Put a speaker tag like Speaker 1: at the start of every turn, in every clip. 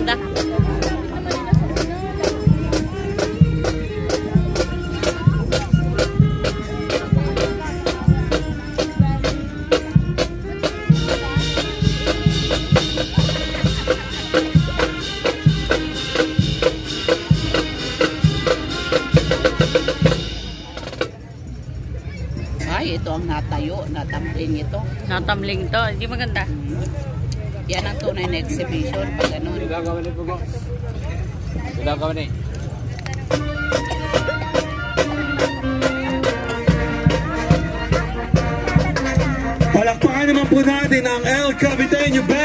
Speaker 1: ganda. Ay, ito ang natayo, natamling ito.
Speaker 2: Natamling to, hindi maganda.
Speaker 1: Yan ang tunay na exhibition pag ganun.
Speaker 3: Ginagawa ni po po. Ginagawa ni.
Speaker 4: Palakpakan naman po natin ang El Caviteño Band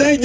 Speaker 4: El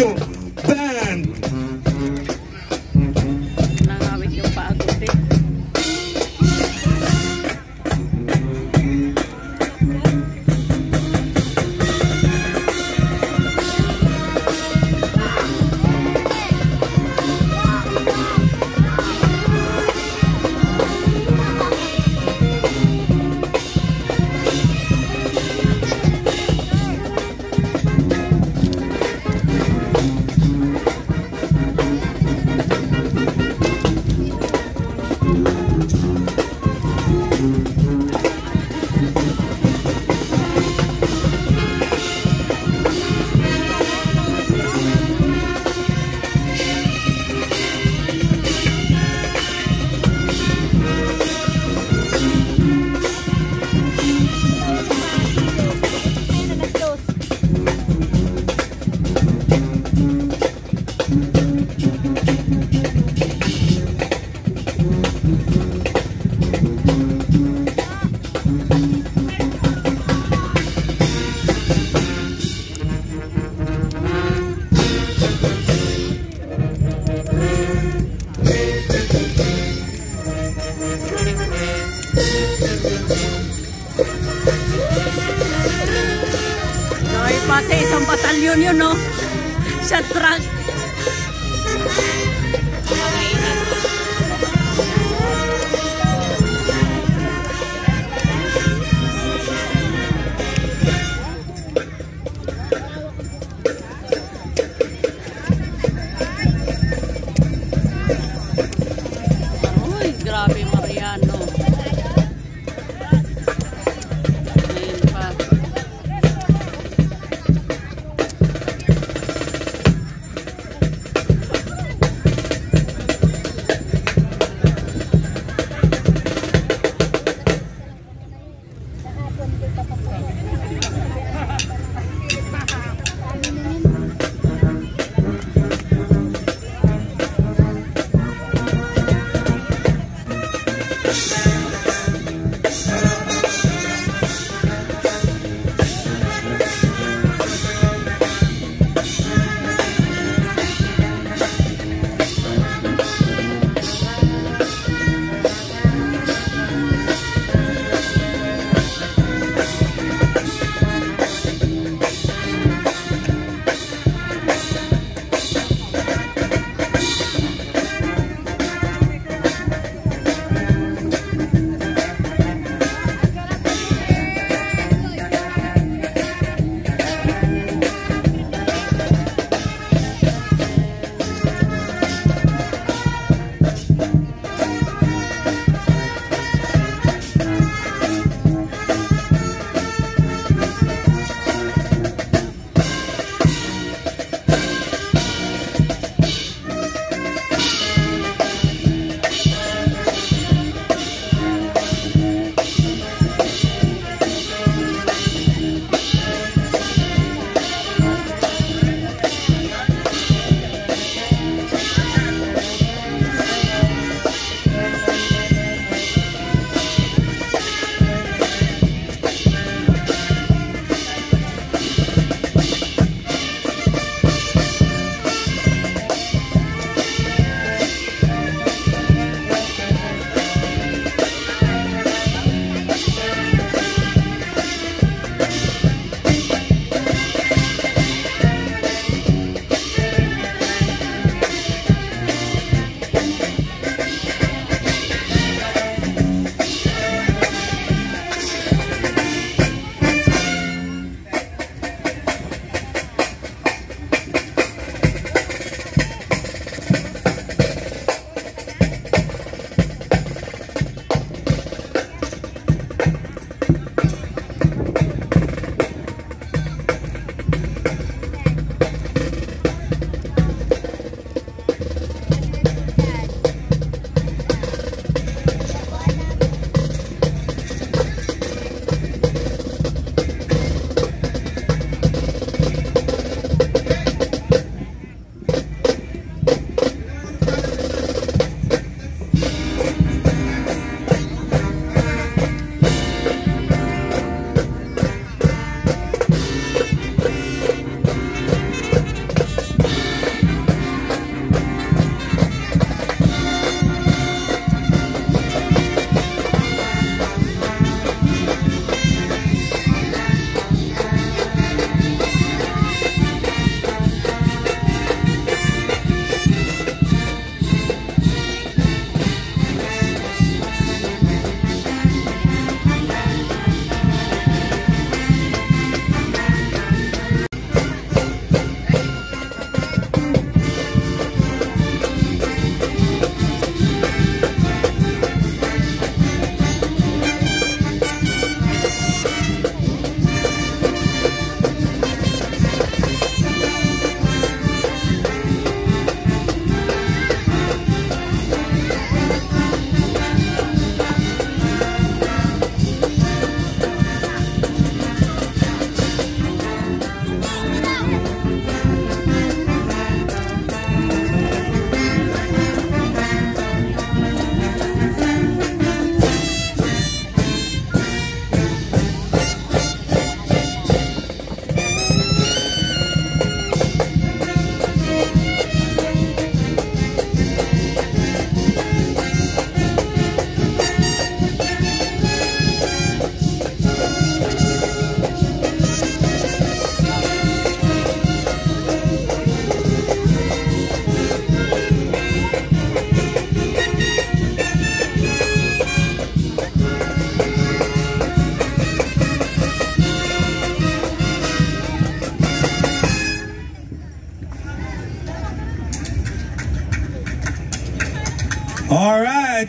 Speaker 2: San Leonino
Speaker 4: se atrás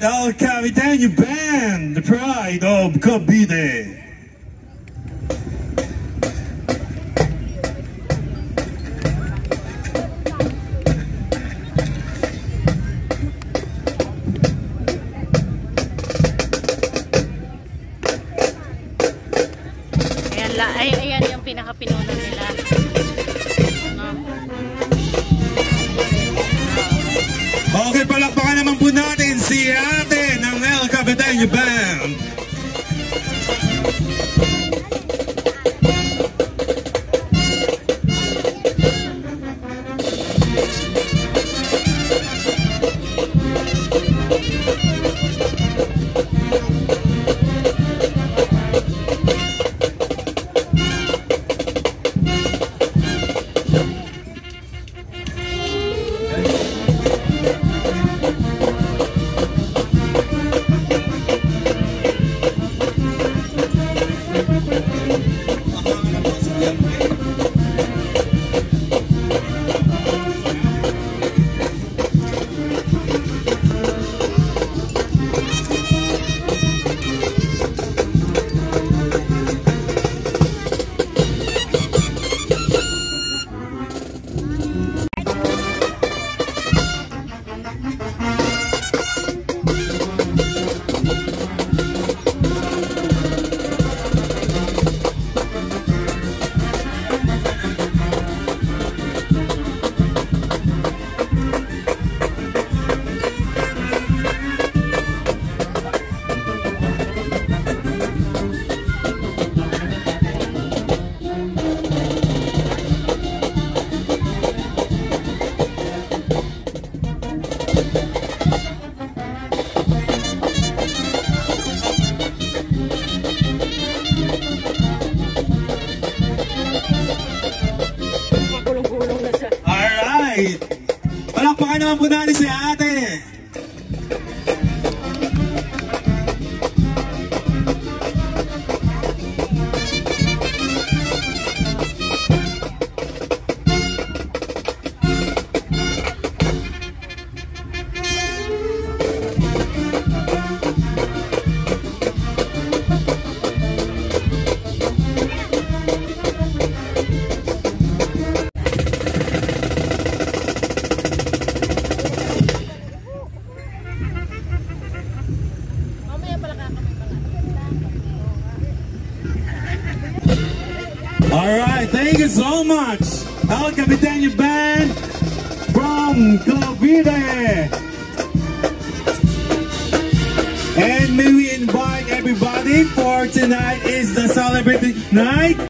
Speaker 4: Al Cavitan Band, the pride of Kabide. Ng El Capitano much. El Capitano Band from Cavite. And may we invite everybody for tonight is the celebrating night.